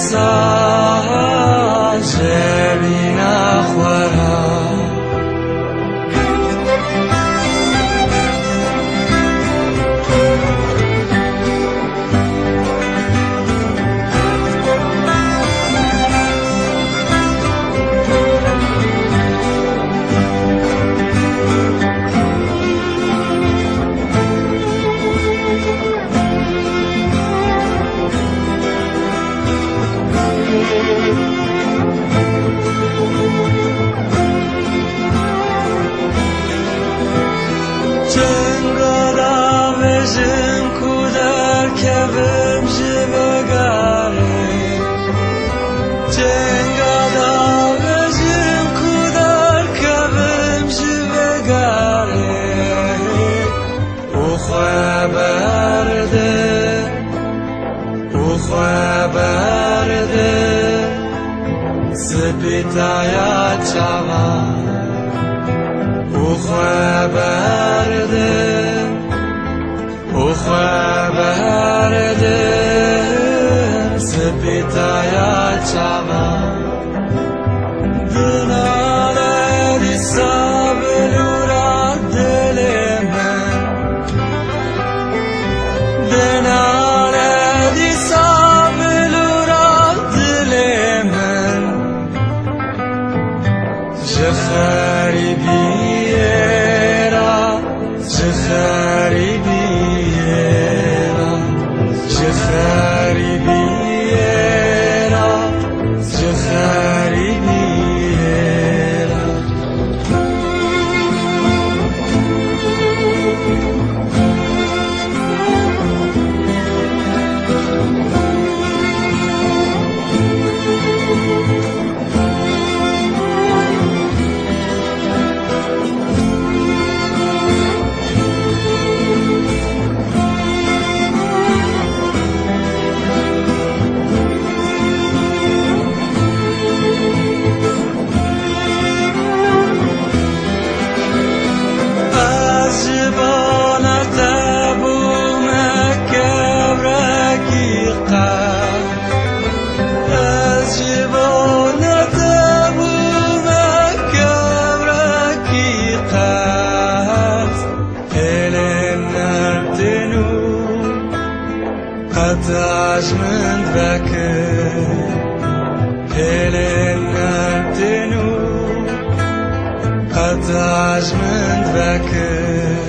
Sanchez. خبر ده او خبر ده Zepitaya çava Uxve berdi Uxve berdi Zepitaya çava Cefer bir yera, estás mandrake Helena tenu Estás mandrake